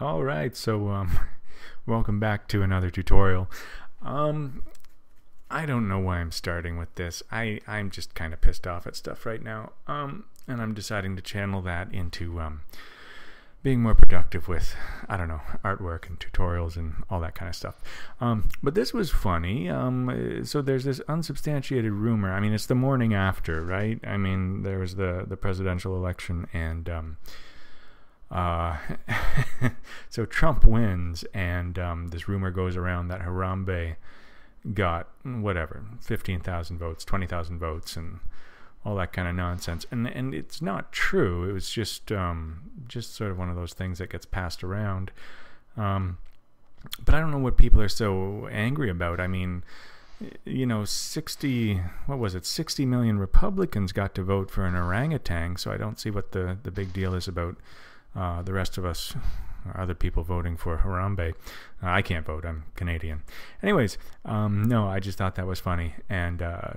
All right, so um, welcome back to another tutorial. Um, I don't know why I'm starting with this. I I'm just kind of pissed off at stuff right now. Um, and I'm deciding to channel that into um, being more productive with I don't know artwork and tutorials and all that kind of stuff. Um, but this was funny. Um, so there's this unsubstantiated rumor. I mean, it's the morning after, right? I mean, there was the the presidential election and. Um, uh, so Trump wins, and um, this rumor goes around that Harambe got whatever, 15,000 votes, 20,000 votes, and all that kind of nonsense. And and it's not true. It was just um, just sort of one of those things that gets passed around. Um, but I don't know what people are so angry about. I mean, you know, 60, what was it, 60 million Republicans got to vote for an orangutan, so I don't see what the, the big deal is about uh, the rest of us, other people voting for Harambe. Uh, I can't vote. I'm Canadian. Anyways, um, no, I just thought that was funny and uh,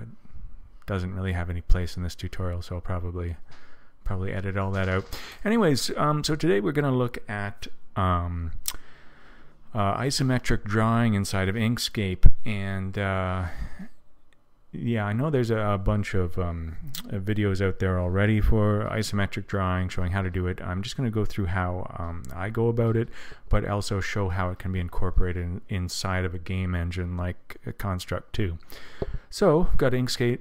doesn't really have any place in this tutorial, so I'll probably probably edit all that out. Anyways, um, so today we're going to look at um, uh, isometric drawing inside of Inkscape and uh, yeah, I know there's a, bunch of um, uh, videos out there already for isometric drawing showing how to do it. I'm just going to go through how um, I go about it, but also show how it can be incorporated in, inside of a game engine like Construct 2. So, got Inkscape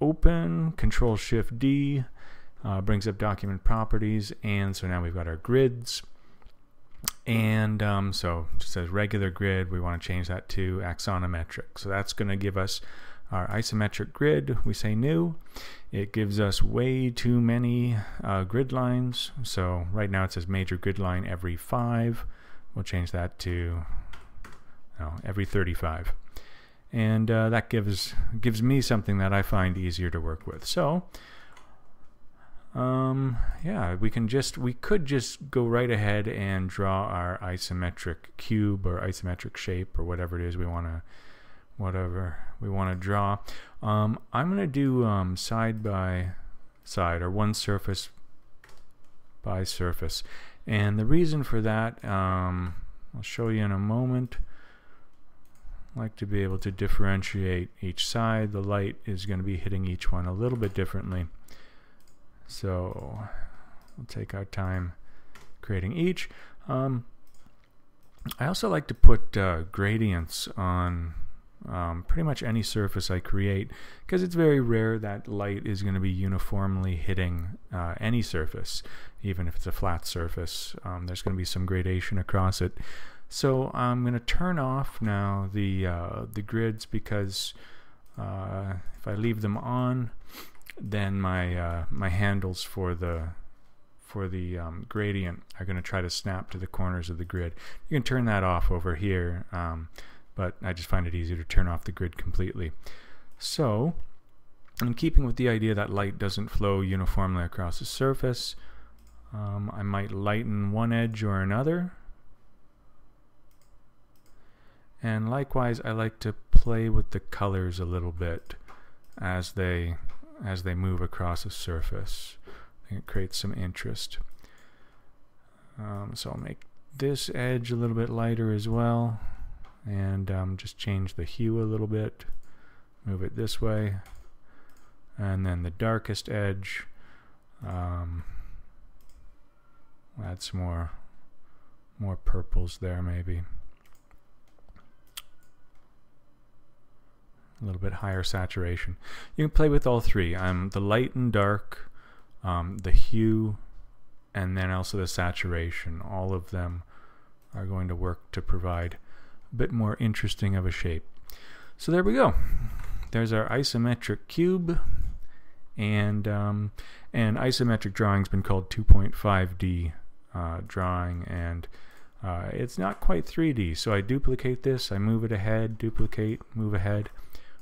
open, Control Shift D, uh, brings up document properties, and so now we've got our grids. And um, so it says regular grid, we want to change that to axonometric. So that's going to give us our isometric grid, we say new. It gives us way too many uh, grid lines. So right now it says major grid line every five. We'll change that to every 35. And uh, that gives gives me something that I find easier to work with. So um, yeah, we can just we could just go right ahead and draw our isometric cube or isometric shape or whatever it is we want to whatever we want to draw. Um, I'm going to do um, side by side or one surface by surface. And the reason for that, um, I'll show you in a moment. I like to be able to differentiate each side. The light is going to be hitting each one a little bit differently. So we'll take our time creating each. Um, I also like to put uh, gradients on um, pretty much any surface I create because it's very rare that light is going to be uniformly hitting uh, any surface even if it's a flat surface um, there's going to be some gradation across it. So I'm going to turn off now the uh, the grids because uh, if I leave them on then my uh, my handles for the for the um, gradient are going to try to snap to the corners of the grid. You can turn that off over here um, but I just find it easier to turn off the grid completely. So, in keeping with the idea that light doesn't flow uniformly across the surface, um, I might lighten one edge or another. And likewise, I like to play with the colors a little bit as they as they move across a surface. it creates some interest. Um, so I'll make this edge a little bit lighter as well and um, just change the hue a little bit move it this way and then the darkest edge um, add some more more purples there maybe. A little bit higher saturation. You can play with all three. Um, the light and dark um, the hue and then also the saturation. All of them are going to work to provide bit more interesting of a shape. So there we go. There's our isometric cube. And, um, and isometric drawing's been called 2.5D uh, drawing. And uh, it's not quite 3D. So I duplicate this, I move it ahead, duplicate, move ahead.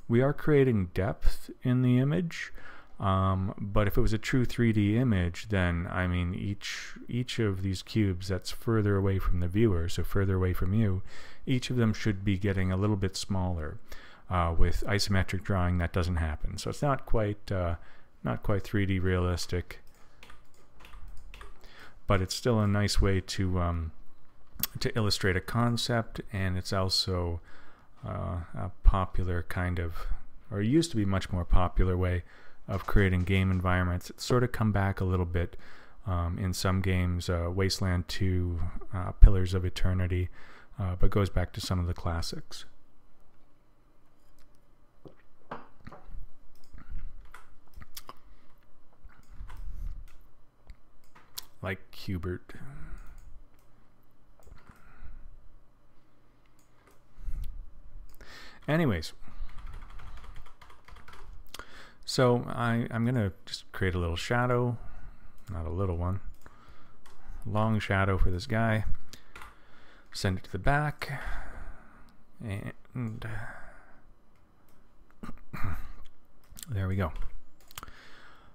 We are creating depth in the image. Um, but if it was a true 3D image, then I mean each each of these cubes that's further away from the viewer, so further away from you, each of them should be getting a little bit smaller. Uh, with isometric drawing, that doesn't happen, so it's not quite uh, not quite 3D realistic, but it's still a nice way to um, to illustrate a concept, and it's also uh, a popular kind of, or used to be much more popular way of creating game environments. It's sort of come back a little bit um, in some games, uh, Wasteland 2, uh, Pillars of Eternity, uh, but goes back to some of the classics. Like Q*bert. Anyways, so I, I'm going to just create a little shadow, not a little one, long shadow for this guy, send it to the back, and there we go.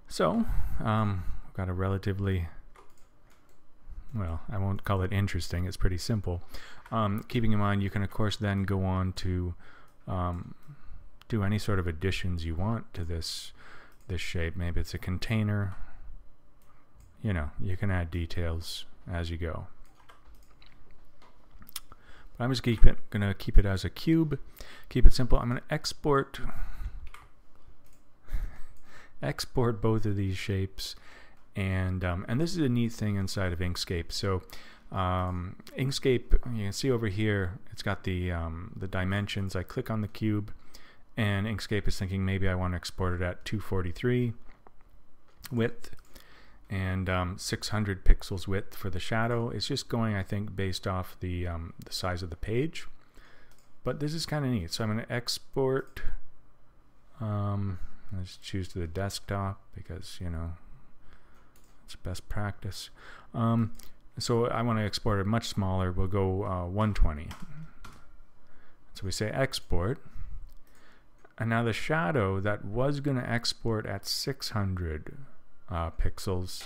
So, um, I've got a relatively, well, I won't call it interesting, it's pretty simple. Um, keeping in mind, you can of course then go on to um, do any sort of additions you want to this this shape. Maybe it's a container. You know, you can add details as you go. But I'm just keep it, gonna keep it as a cube. Keep it simple. I'm gonna export export both of these shapes, and um, and this is a neat thing inside of Inkscape. So um, Inkscape, you can see over here, it's got the, um, the dimensions. I click on the cube and Inkscape is thinking maybe I want to export it at 243 width and um, 600 pixels width for the shadow. It's just going, I think, based off the, um, the size of the page. But this is kind of neat. So I'm going to export. Um, let's choose to the desktop because, you know, it's best practice. Um, so I want to export it much smaller. We'll go uh, 120. So we say export. And now the shadow that was going to export at 600 uh, pixels,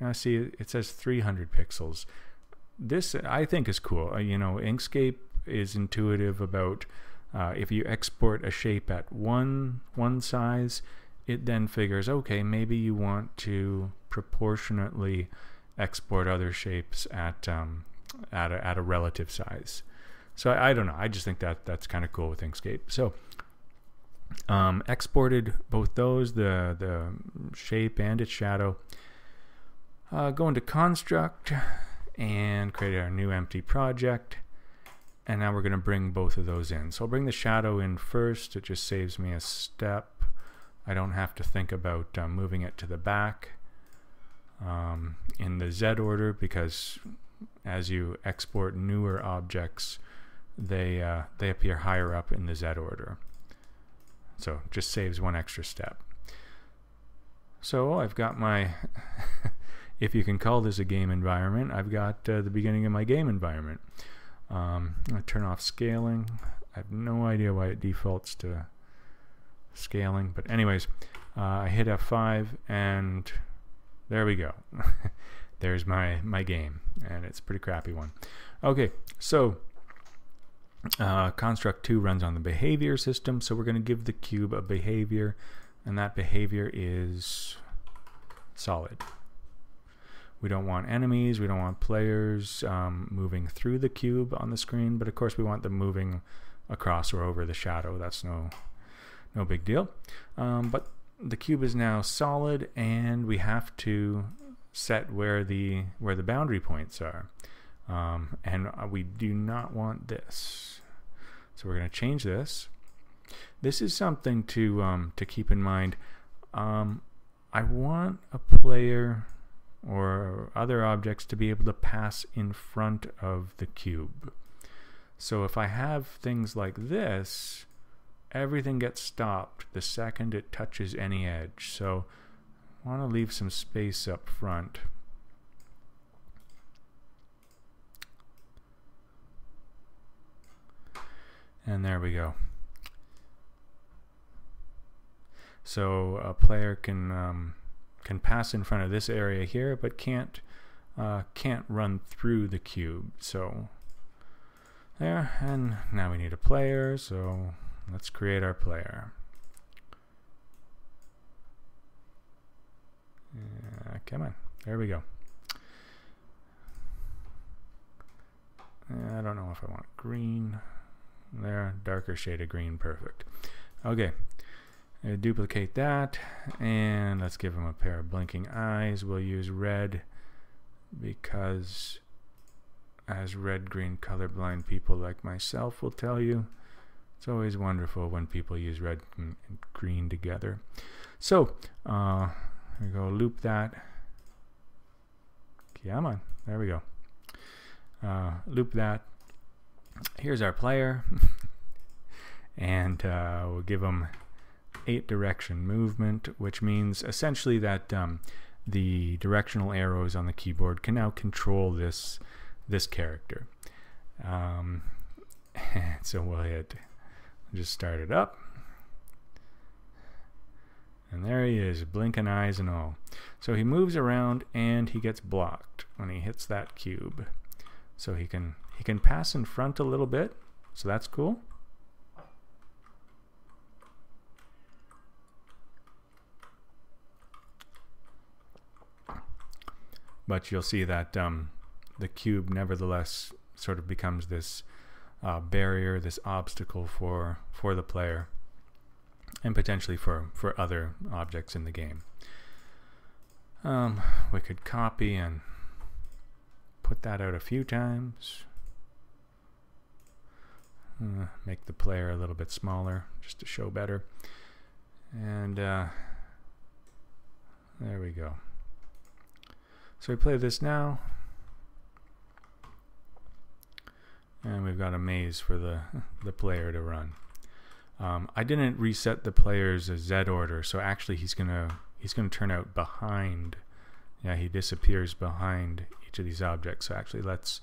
now see it says 300 pixels. This I think is cool. Uh, you know, Inkscape is intuitive about uh, if you export a shape at one one size, it then figures okay maybe you want to proportionately export other shapes at um, at a, at a relative size. So I, I, don't know. I just think that that's kind of cool with Inkscape. So um, exported both those, the the shape and its shadow. Uh, go into construct and create our new empty project. And now we're going to bring both of those in. So I'll bring the shadow in first. It just saves me a step. I don't have to think about uh, moving it to the back um, in the Z order because as you export newer objects, they uh, they appear higher up in the Z order. So just saves one extra step. So I've got my, if you can call this a game environment, I've got uh, the beginning of my game environment. Um, I turn off scaling. I have no idea why it defaults to scaling, but anyways, uh, I hit F5 and there we go. There's my, my game, and it's a pretty crappy one. Okay, so uh, construct 2 runs on the behavior system, so we're going to give the cube a behavior, and that behavior is solid. We don't want enemies, we don't want players um, moving through the cube on the screen, but of course we want them moving across or over the shadow. That's no no big deal. Um, but the cube is now solid and we have to set where the where the boundary points are um, and uh, we do not want this so we're going to change this this is something to um, to keep in mind um, I want a player or other objects to be able to pass in front of the cube so if I have things like this everything gets stopped the second it touches any edge. So I want to leave some space up front. And there we go. So a player can um, can pass in front of this area here, but can't uh, can't run through the cube. So there, and now we need a player. So Let's create our player. come on. There we go. I don't know if I want green. There, darker shade of green, perfect. Okay, uh, duplicate that, and let's give him a pair of blinking eyes. We'll use red because as red-green colorblind people like myself will tell you, it's always wonderful when people use red and green together. So, uh, we go loop that. Come on, there we go. Uh, loop that. Here's our player. and uh, we'll give them eight direction movement, which means essentially that um, the directional arrows on the keyboard can now control this this character. Um, so we'll hit, just start it up. And there he is, blinking eyes and all. So he moves around and he gets blocked when he hits that cube. So he can he can pass in front a little bit. So that's cool. But you'll see that um, the cube nevertheless sort of becomes this uh, barrier, this obstacle for for the player and potentially for, for other objects in the game. Um, we could copy and put that out a few times. Uh, make the player a little bit smaller just to show better. And uh, there we go. So we play this now. And we've got a maze for the, the player to run. Um, I didn't reset the player's Z order, so actually he's gonna he's gonna turn out behind. Yeah, he disappears behind each of these objects. So actually, let's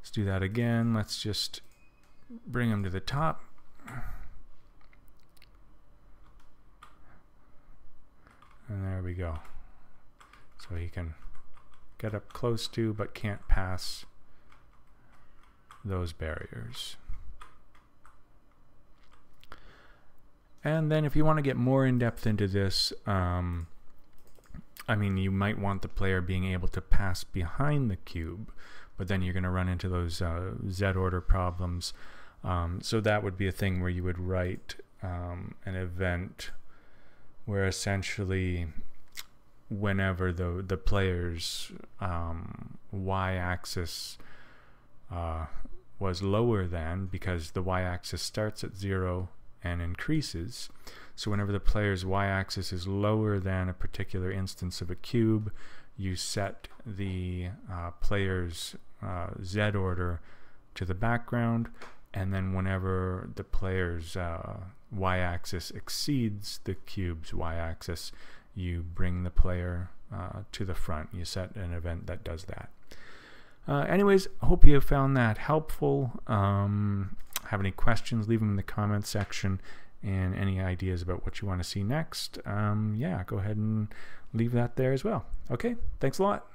let's do that again. Let's just bring him to the top. And there we go. So he can get up close to, but can't pass those barriers. And then if you want to get more in depth into this, um, I mean, you might want the player being able to pass behind the cube, but then you're going to run into those uh, Z order problems. Um, so that would be a thing where you would write um, an event where essentially whenever the the player's um, y-axis uh, was lower than because the y-axis starts at zero and increases. So whenever the player's y-axis is lower than a particular instance of a cube, you set the uh, player's uh, z order to the background, and then whenever the player's uh, y-axis exceeds the cube's y-axis, you bring the player uh, to the front. You set an event that does that. Uh, anyways, hope you found that helpful. Um, have any questions, leave them in the comments section. And any ideas about what you want to see next, um, yeah, go ahead and leave that there as well. Okay, thanks a lot.